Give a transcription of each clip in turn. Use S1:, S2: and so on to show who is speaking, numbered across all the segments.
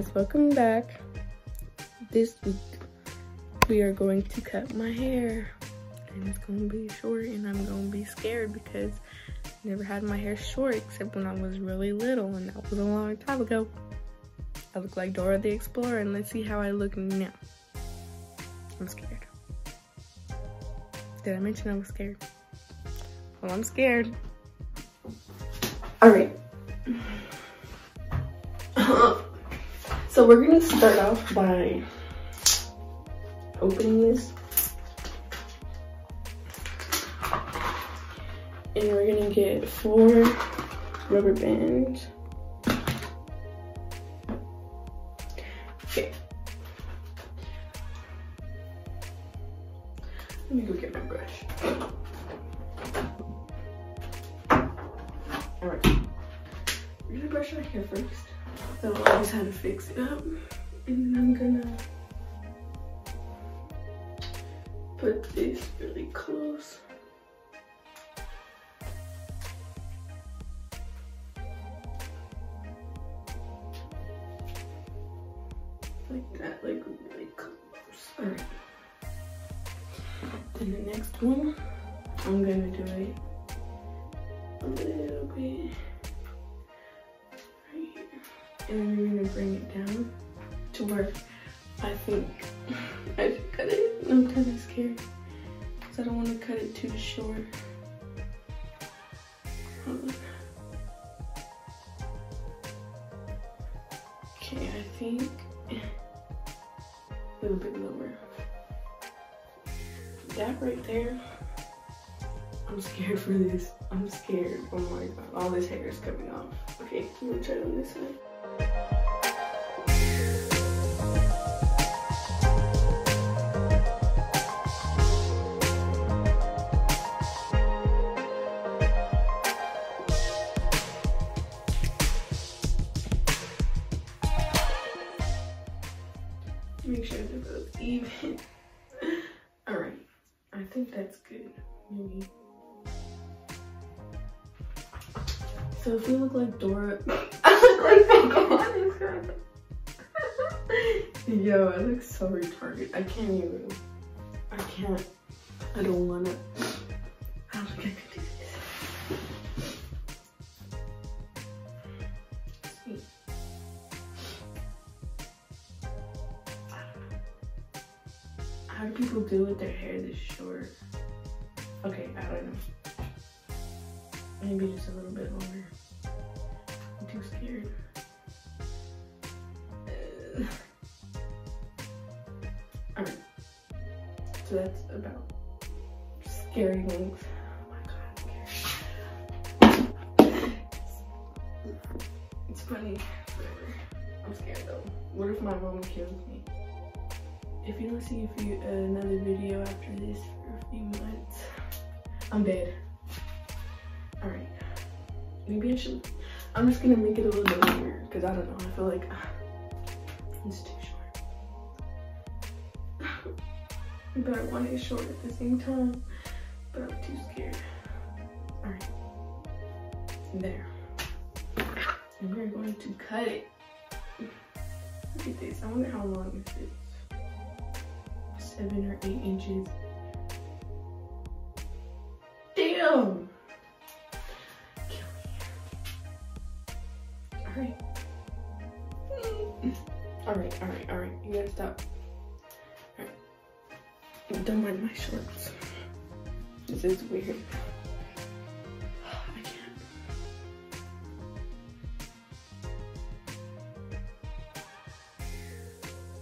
S1: guys welcome back. This week we are going to cut my hair. And it's gonna be short and i'm gonna be scared because i never had my hair short except when i was really little and that was a long time ago. I look like dora the explorer and let's see how i look now. I'm scared. Did i mention i was scared? Well i'm scared. All right so we're gonna start off by opening this. And we're gonna get four rubber bands. Okay. Let me go get my brush. Alright. We're gonna brush our hair first. So I just had to fix it up. And then I'm gonna put this really close. Like that, like really close. Alright. Then the next one, I'm gonna do it a little bit right. And we're gonna bring it down to where I think I should cut it. I'm kind of scared because I don't want to cut it too short. Okay, I think a little bit lower. That right there, I'm scared for this. I'm scared. Oh my god, all this hair is coming off. Okay, I'm gonna try it on this side. So if we look like Dora, I look like Pocahontas. Yo, I look so retarded. I can't even. I can't. I don't wanna. How am I gonna do this? See. How do people do with their hair this short? Okay, I don't know. Maybe just a little bit longer. I'm too scared. Uh, Alright. So that's about scary length. Oh my god, It's funny. I'm scared though. What if my mom kills me? If you don't see a few, uh, another video after this for a few months, I'm dead. Maybe I should, I'm just gonna make it a little bit longer because I don't know, I feel like uh, it's too short. but I want it short at the same time, but I'm too scared. All right, there. And we're going to cut it. Look at this, I wonder how long this is seven or eight inches. Hmm. Alright. Alright, alright, alright. You gotta stop. Alright. Don't mind my shorts. This is weird. Can't.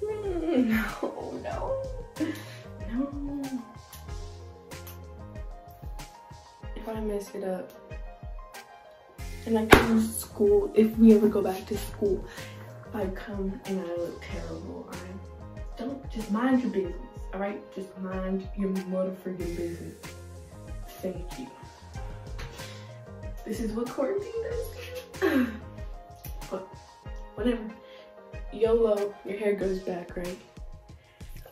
S1: Hmm, no, no. No. If I mess it up and I come to school, if we ever go back to school, I come and I look terrible, I don't just mind your business, all right? Just mind your motherfucking business. Thank you. This is what quarantine does. but whatever. YOLO, your hair goes back, right?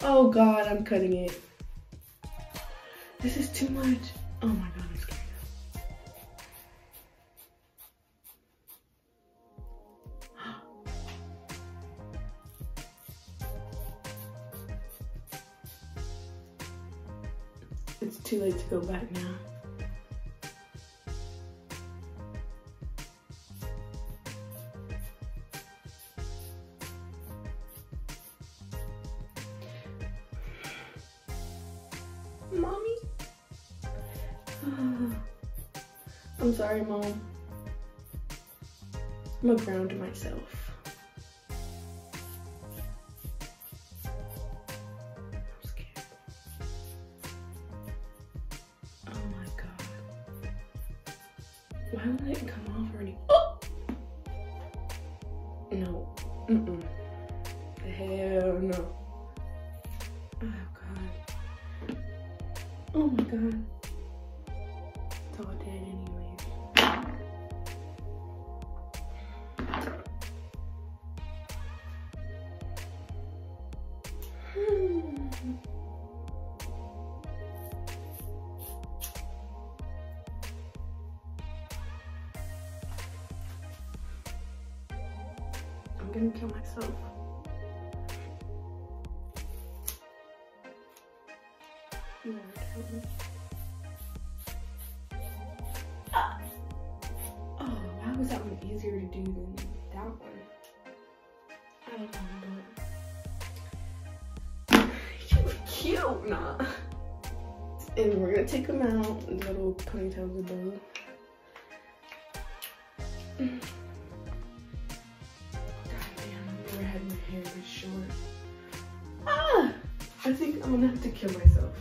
S1: Oh God, I'm cutting it. This is too much. Oh my God, it's too late to go back now. Mommy? I'm sorry, Mom. I'm gonna ground myself. Oh, god. Oh my god. It's all dead anyways. I'm gonna kill myself. Oh, why was that one easier to do than that one? I don't know, but you cute, nah. And we're gonna take them out, little ponytails. God damn, I've never had my hair this short. Ah! I think I'm gonna have to kill myself.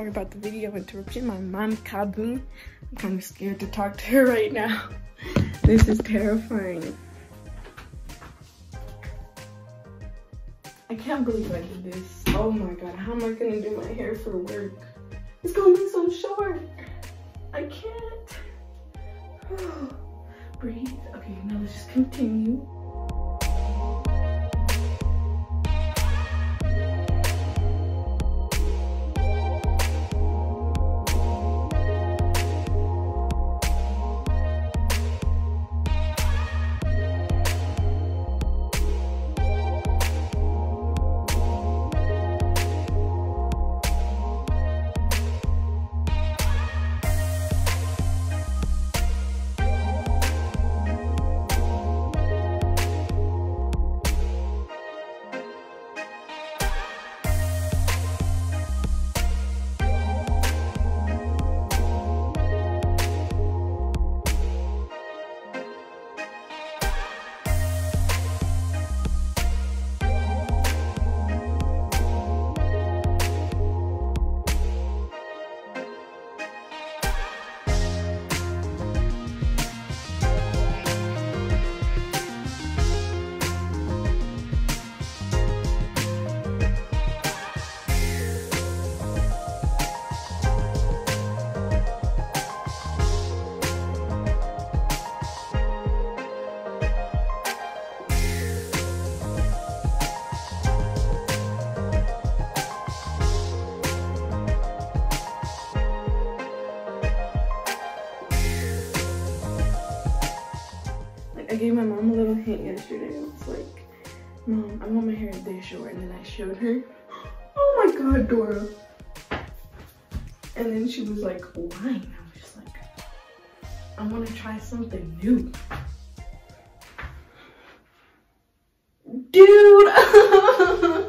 S1: Sorry about the video interruption. My mom called me. I'm kind of scared to talk to her right now. This is terrifying. I can't believe I did this. Oh my god, how am I gonna do my hair for work? It's gonna be so short. I can't. Breathe. Okay, now let's just continue. yesterday. I was like, Mom, I want my hair this short. And then I showed her. Oh my God, Dora. And then she was like, why? And I was just like, I want to try something new. Dude.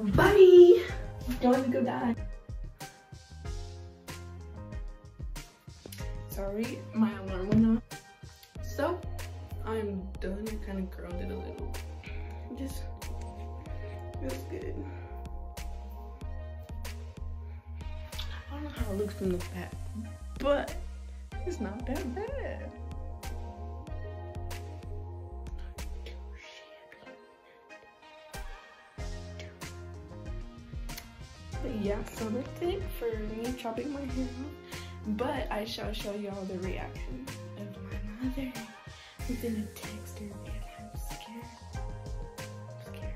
S1: Bye! Don't me go die. Sorry, my alarm went off. So, I'm done. I kind of curled it a little. Just feels good. I don't know how it looks from the back, but it's not that bad. Yeah, so that's it for me chopping my hair off. But I shall show y'all the reaction of my mother within a text her I'm scared. I'm scared.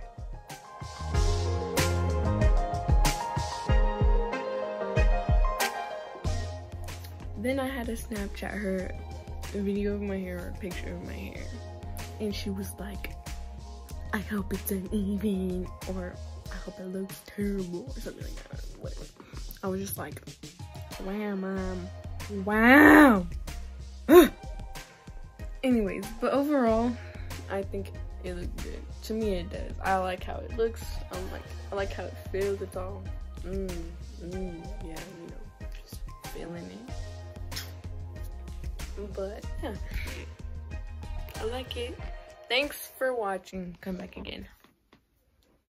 S1: Then I had to Snapchat her a video of my hair or a picture of my hair. And she was like, I hope it's uneven or hope it looks terrible or something like that. Whatever. I was just like, um, wow, mom. Wow. Anyways, but overall, I think it looks good. To me, it does. I like how it looks. I'm like, I like how it feels. It's all, mmm, mmm, yeah, you know, just feeling it. But yeah, I like it. Thanks for watching. Come back again.